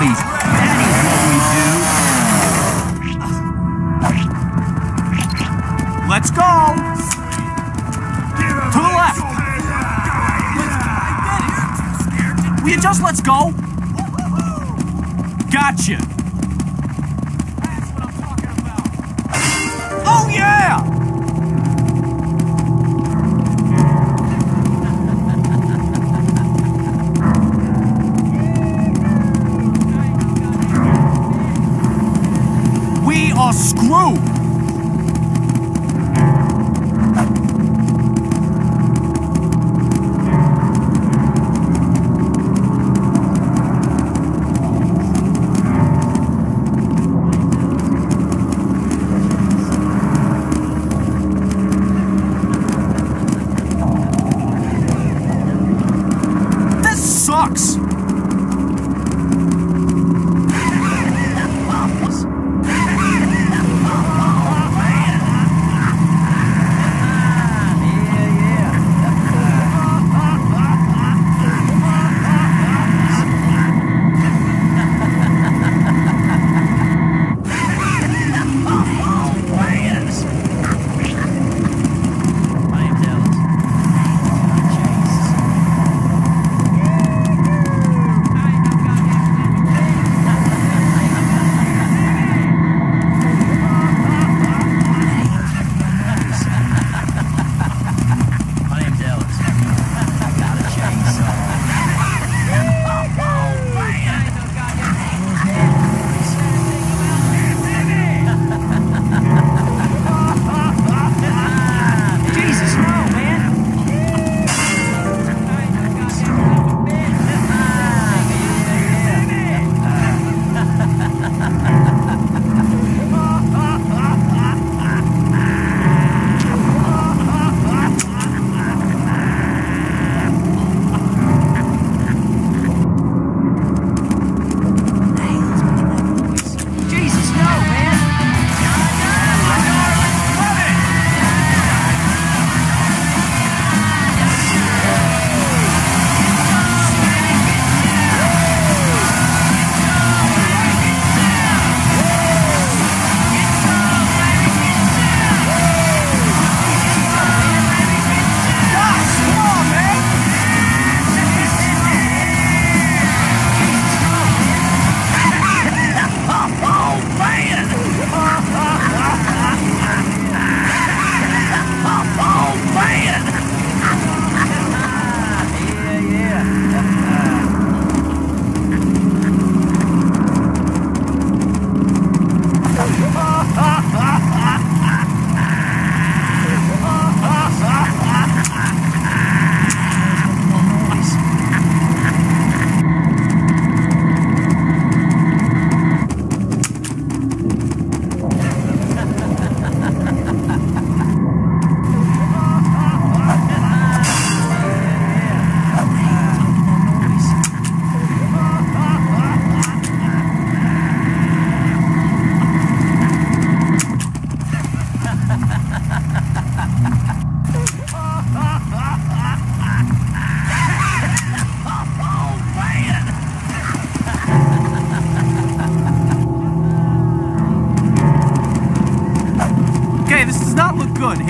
Least, that is what we do. Let's go! To the left! You just let's go? Gotcha!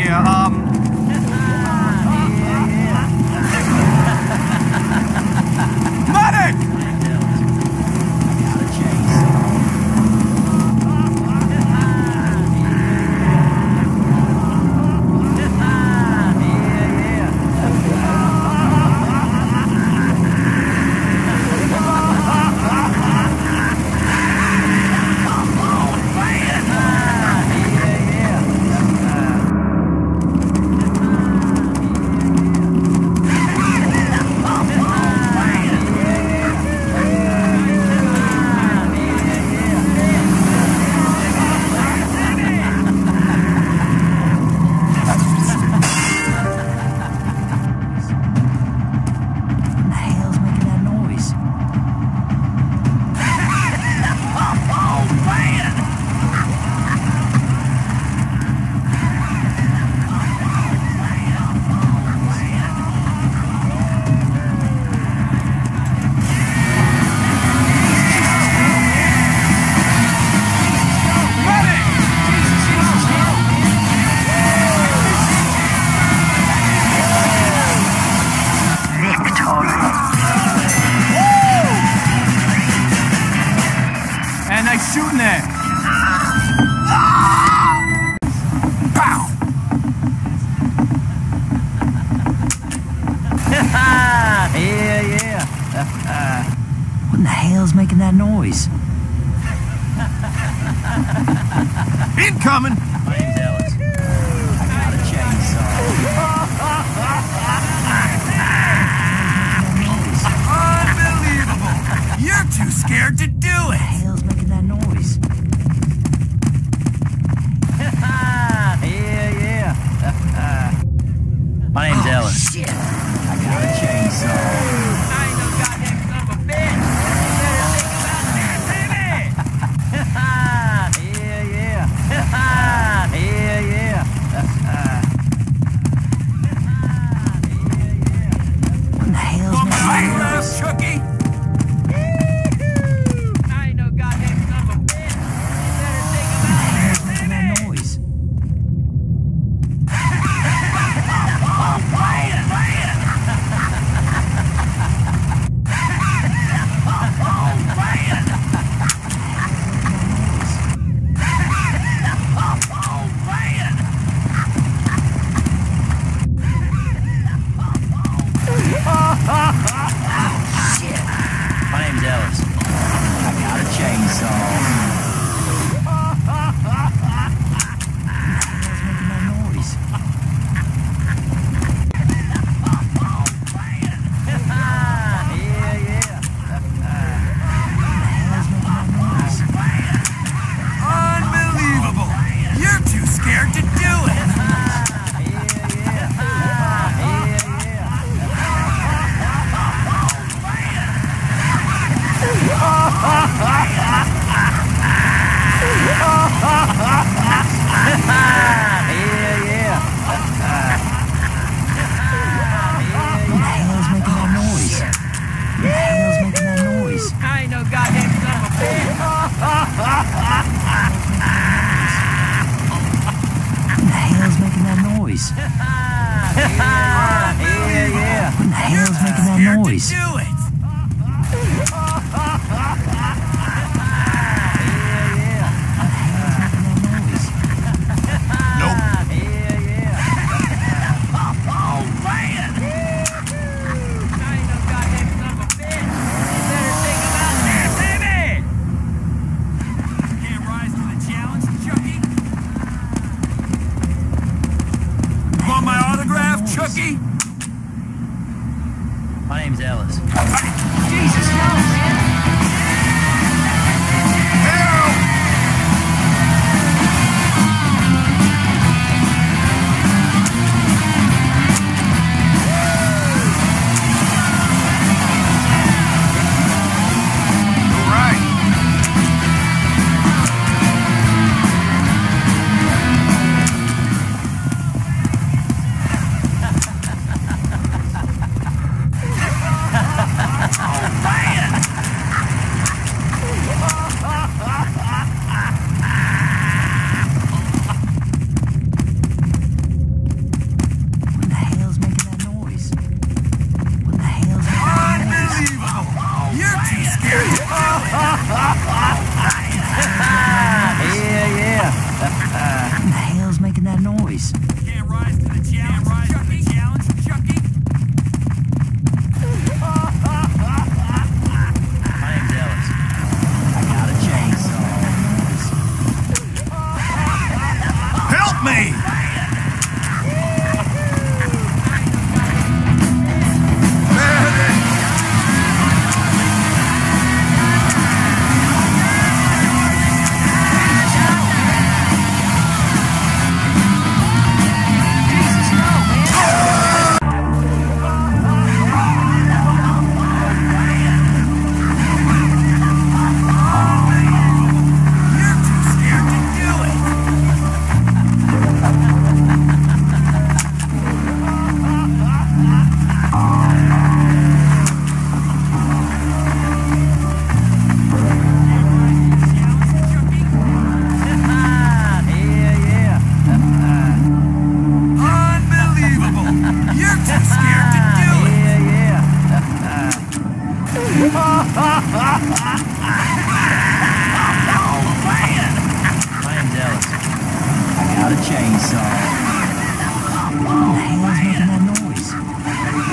Here. Um. noise? Incoming! My name's Alex. I got a chainsaw. Unbelievable! You're too scared to do it! Cookie. My name's Ellis. Jesus, So, who's making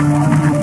that.